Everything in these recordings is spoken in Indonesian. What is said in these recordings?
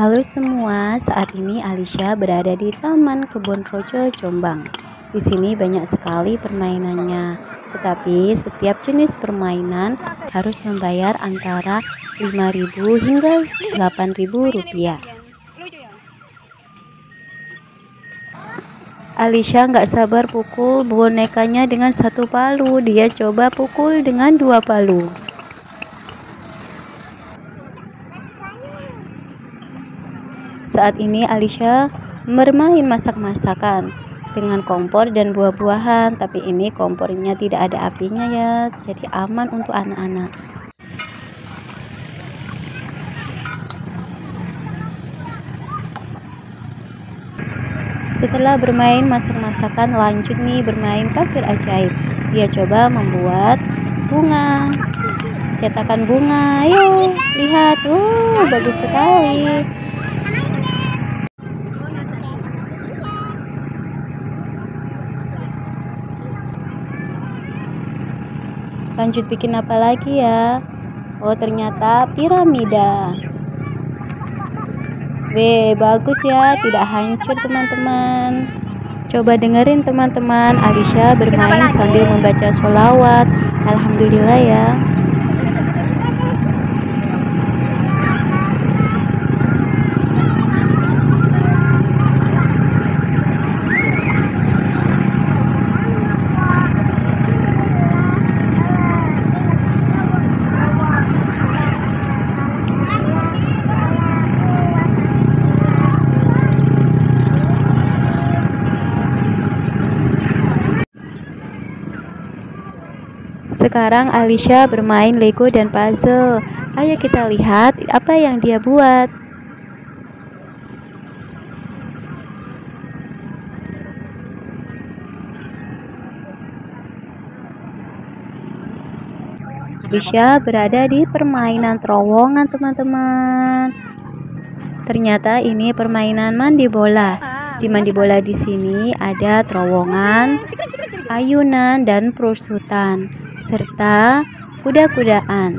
Halo semua, saat ini Alicia berada di Taman Kebun Rojo Jombang. Di sini banyak sekali permainannya, tetapi setiap jenis permainan harus membayar antara 5.000 hingga 8.000 rupiah. Alicia nggak sabar pukul bonekanya dengan satu palu. Dia coba pukul dengan dua palu. Saat ini Alicia bermain masak-masakan dengan kompor dan buah-buahan, tapi ini kompornya tidak ada apinya ya, jadi aman untuk anak-anak. Setelah bermain masak-masakan, lanjut nih bermain pasir ajaib. Dia coba membuat bunga, cetakan bunga. Ayo, lihat, uh, bagus sekali. Lanjut bikin apa lagi ya? Oh ternyata piramida. Weh bagus ya. Tidak hancur teman-teman. Coba dengerin teman-teman. Alicia bermain sambil membaca sholawat. Alhamdulillah ya Sekarang Alicia bermain Lego dan puzzle. Ayo kita lihat apa yang dia buat. Alicia berada di permainan terowongan teman-teman. Ternyata ini permainan mandi bola. Di mandi bola di sini ada terowongan, ayunan dan perusutan serta kuda-kudaan.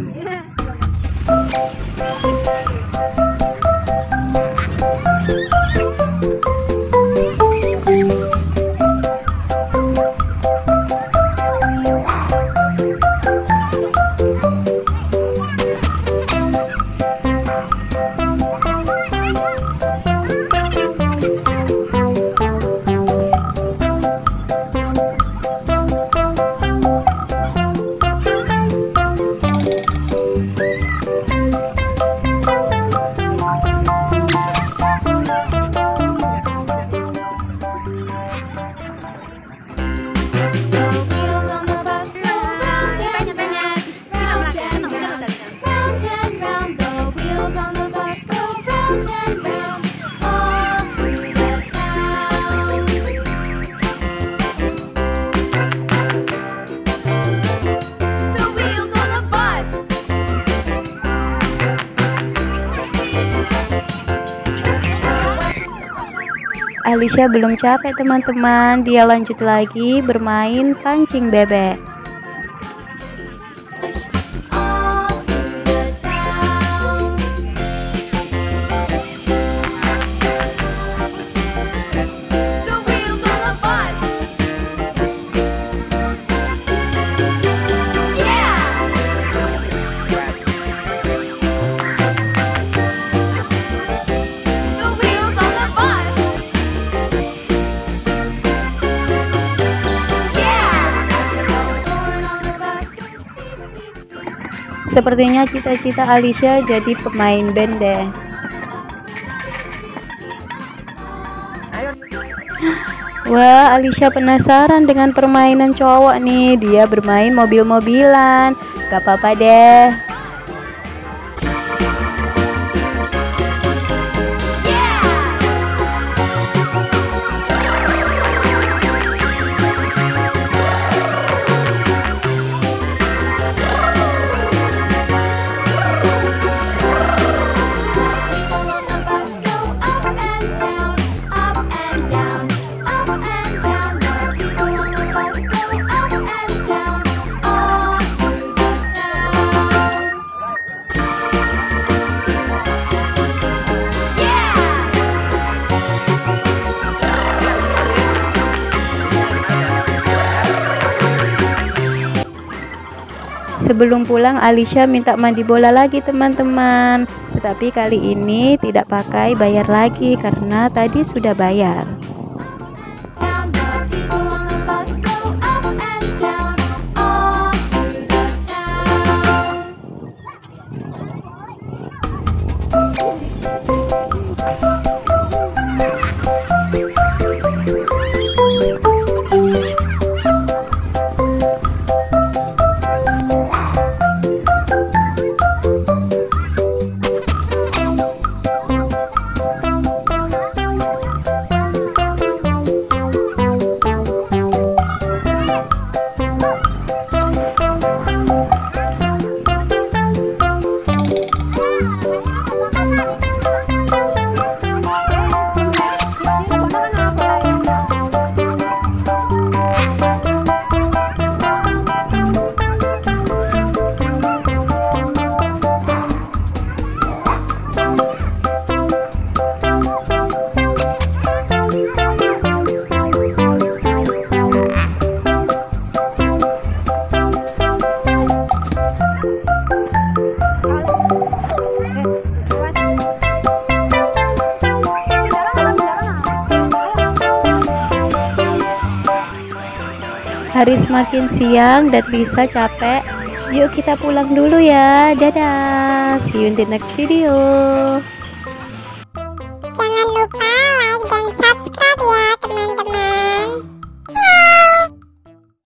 Alicia belum capek teman-teman. Dia lanjut lagi bermain pancing bebek Sepertinya cita-cita Alicia jadi pemain band deh. Wah, Alicia penasaran dengan permainan cowok nih. Dia bermain mobil-mobilan. Gak apa-apa deh. Sebelum pulang Alicia minta mandi bola lagi teman-teman. Tetapi kali ini tidak pakai bayar lagi karena tadi sudah bayar. Hari semakin siang dan bisa capek. Yuk kita pulang dulu ya. Dadah. See you in the next video.